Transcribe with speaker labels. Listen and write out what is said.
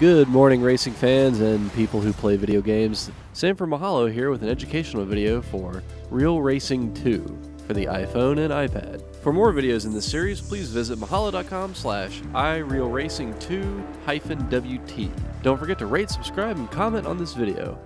Speaker 1: Good morning, racing fans and people who play video games. Sam from Mahalo here with an educational video for Real Racing 2 for the iPhone and iPad. For more videos in this series, please visit mahalo.com slash irealracing2-wt. Don't forget to rate, subscribe, and comment on this video.